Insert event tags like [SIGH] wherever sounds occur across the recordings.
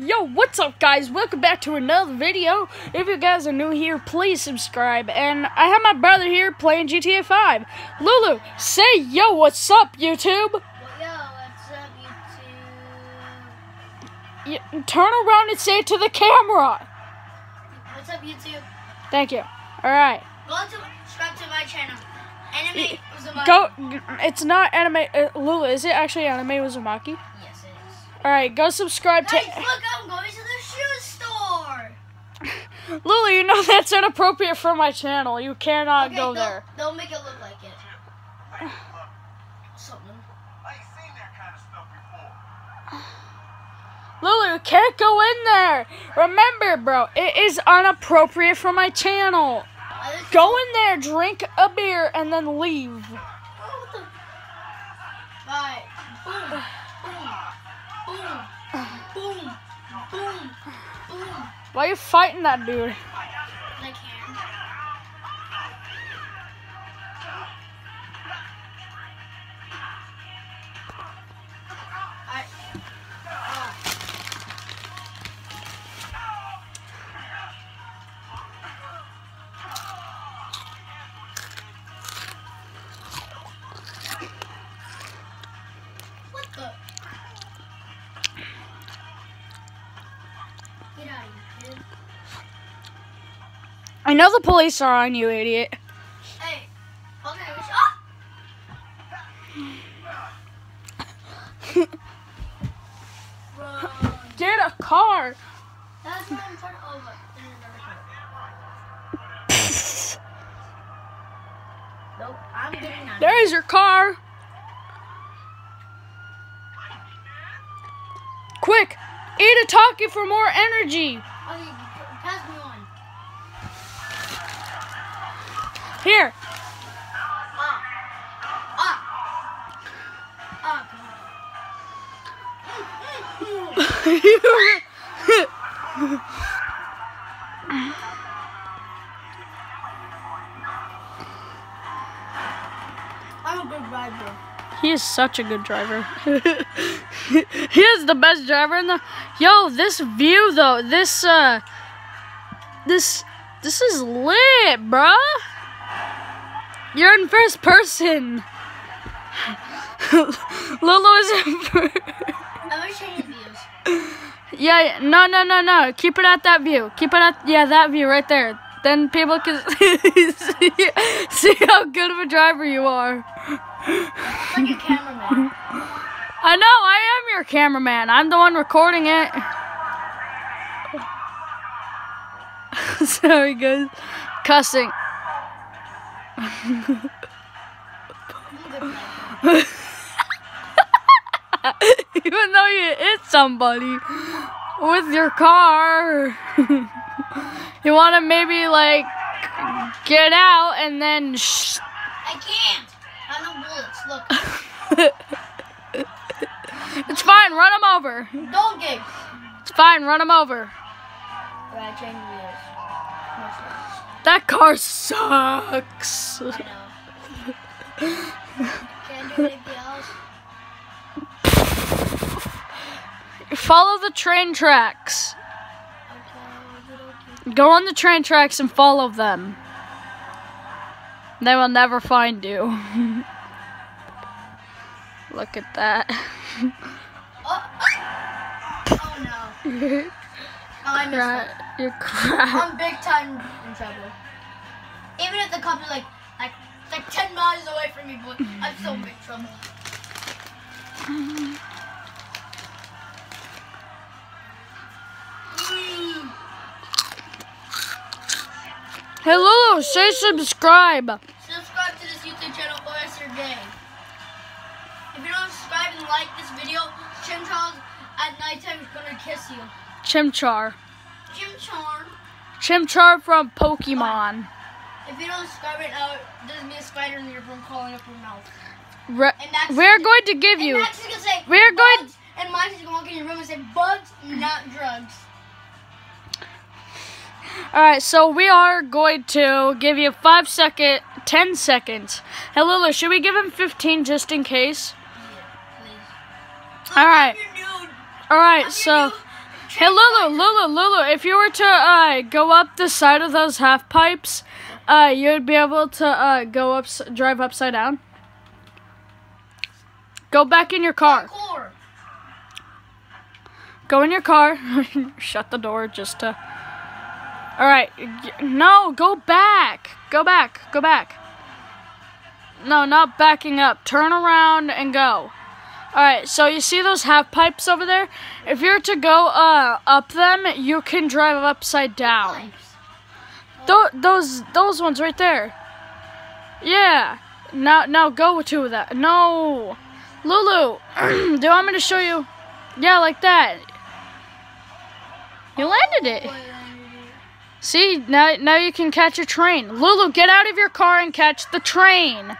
Yo, what's up guys? Welcome back to another video. If you guys are new here, please subscribe. And I have my brother here playing GTA 5. Lulu, say yo, what's up, YouTube? Yo, what's up, YouTube? Turn around and say it to the camera. What's up, YouTube? Thank you. Alright. Go to subscribe to my channel. Anime Uzumaki. Go, it's not anime, uh, Lulu, is it actually anime Uzumaki? Is. Alright, go subscribe to... Guys, look, I'm going to the shoe store. [LAUGHS] Lulu, you know that's inappropriate for my channel. You cannot okay, go don't, there. Don't make it look like it. Something. I ain't seen that kind of stuff before. Lulu, you can't go in there. Remember, bro, it is inappropriate for my channel. Go in there, drink a beer, and then leave. Why are you fighting that dude? I know the police are on you, idiot. Hey. Okay, we should. Ah! [LAUGHS] Get a car. That's what I'm trying to. Oh, look. There's another car. [LAUGHS] Nope, I'm getting out. There's your car. Quick, eat a talkie for more energy. Okay, pass me one. Here. I'm a good rider. He is such a good driver. [LAUGHS] he is the best driver in the. Yo, this view though, this uh, this this is lit, bruh. You're in first person. [LAUGHS] Lulu is in first. I'm gonna views. Yeah, yeah, no, no, no, no. Keep it at that view. Keep it at yeah that view right there. Then people can [LAUGHS] see, see how good of a driver you are. I'm like a cameraman. I know, I am your cameraman. I'm the one recording it. [LAUGHS] Sorry, guys. Cussing. [LAUGHS] Even though you hit somebody with your car. [LAUGHS] you want to maybe, like, get out and then. Sh- I can't. I no bullets. Look. [LAUGHS] it's fine, run them over. Don't get. It's fine, run them over. Change views. That car sucks. I know. Can't do anything else. Follow the train tracks. Go on the train tracks and follow them. They will never find you. [LAUGHS] Look at that. [LAUGHS] Oh, ah! oh no. [LAUGHS] You're, I missed cra- that. you're crap. I'm big time in trouble. Even if the cops are like, like, like 10 miles away from me, boy, I'm still in big trouble. Mm. Hello, say subscribe. Subscribe to this YouTube channel or else you're gay. If you don't subscribe and like this video, Chim Charles at nighttime is gonna kiss you. Chimchar. Chim Charles. Chimchar from Pokemon. If you don't subscribe right now, there's gonna be a spider in your room crawling up your mouth. Re- And Max is we're gonna- going to give you. Max is gonna say We're going- and Max is gonna walk in your room and say bugs, not drugs. Alright, so we are going to give you 5 second, 10 seconds. Hey Lulu, should we give him 15 just in case? Yeah, please. All right. Dude. Alright, so. Hey Lulu, Lulu, Lulu, if you were to uh, go up the side of those half pipes, uh, you'd be able to uh, go up, drive upside down. Go back in your car. Go in your car. [LAUGHS] Shut the door just to. All right. No, go back. Go back. Go back. No, not backing up. Turn around and go. All right. So you see those half pipes over there? If you're to go uh, up them, you can drive upside down. Tho- those those ones right there. Yeah. Now now go to that. No. Lulu, [CLEARS THROAT] do you want me to show you? Yeah, like that. You landed it. See, now now you can catch a train. Lulu, get out of your car and catch the train.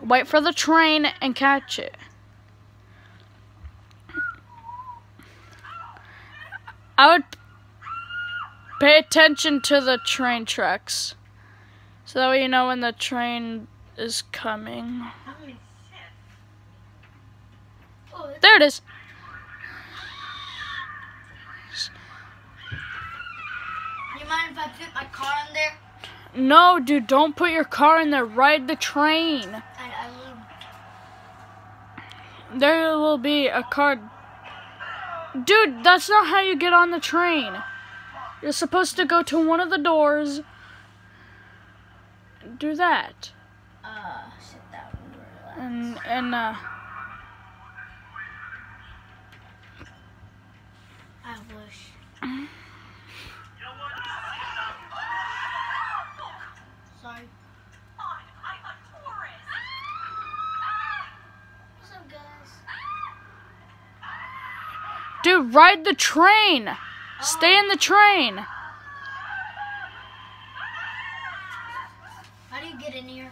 Wait for the train and catch it. I would pay attention to the train tracks. So that way you know when the train is coming. There it is. You mind if I put my car in there? No, dude, don't put your car in there. Ride the train. And I will. There will be a car. Dude, that's not how you get on the train. You're supposed to go to one of the doors. Do that. Uh, sit down and. And and uh I wish. Sorry. What's up, guys? Dude, ride the train. Stay in the train. How do you get in here?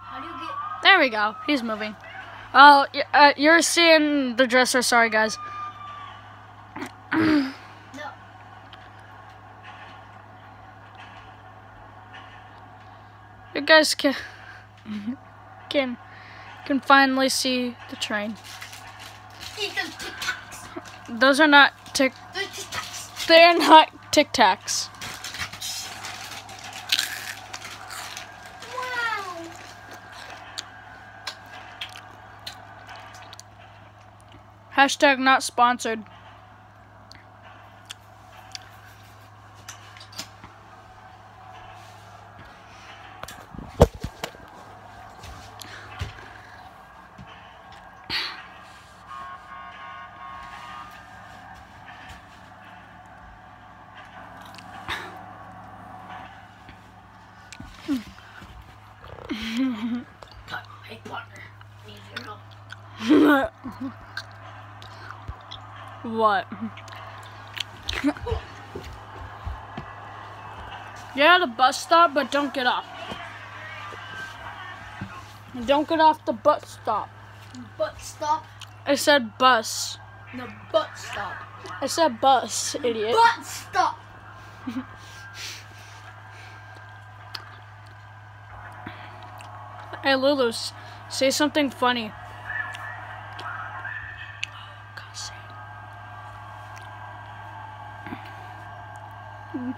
How do you get? There we go. He's moving. Oh, uh, you're seeing the dresser. Sorry, guys. No. You guys can can can finally see the train. Those Tic are not tic-tacs They're not Tic Tacs. Wow. Hashtag not sponsored. Hey, partner. Need your help. What? You're at a bus stop, but don't get off. Don't get off the bus stop. Butt stop. I said bus. No, butt stop. I said bus, idiot. Butt stop. Hey, Lulu, say something funny. God, say it.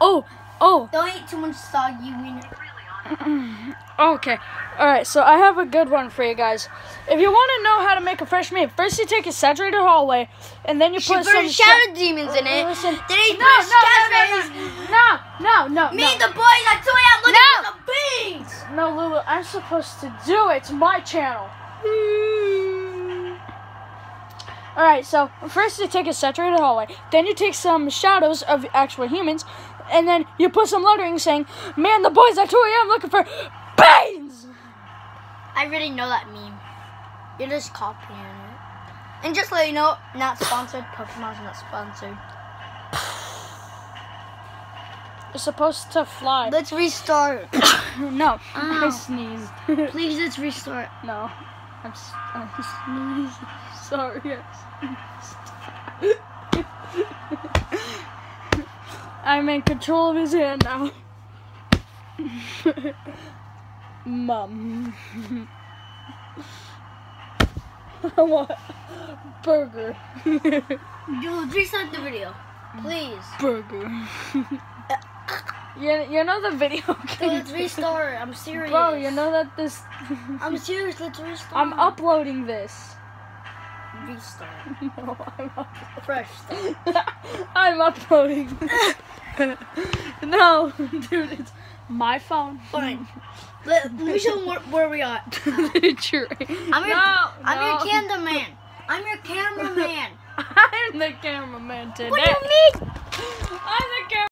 Oh, oh, Don't eat too much soggy wiener. [CLEARS THROAT] okay. Alright, so I have a good one for you guys. If you want to know how to make a fresh meat, first you take a saturated hallway, and then you She put put some. shadow demons in it. Listen. Then he no, put no, shadow no, no, no, no, no, Me no. and the boys at 2 a.m. looking No. for the beans. No, Lulu, I'm supposed to do it. It's my channel. Alright, so first you take a saturated hallway, then you take some shadows of actual humans, and then you put some lettering saying, Man, the boys at 2 a.m. looking for beans! I really know that meme. You're just copying it. And just let you know, not sponsored. Pokemon's not sponsored. You're supposed to fly. Let's restart. [COUGHS] no, oh. I sneezed. Please, let's restart. no, I'm, I [LAUGHS] sneezed. Sorry, I sneezed. I'm in control of his hand now. Mum. want Burger. Dude, restart the video. Please. Burger. you, you know the video [LAUGHS] Dude, let's restart. I'm serious. Bro, you know that this. I'm serious. Let's restart. I'm uploading this. Restart. [LAUGHS] No, I'm up- Fresh start. [LAUGHS] I'm uploading. [LAUGHS] no, dude, it's my phone. Fine. Let, let me show them where, where we are. True. I'm your, no, I'm no. your cameraman. I'm your cameraman. I'm the cameraman today. what do you mean? I'm the cameraman.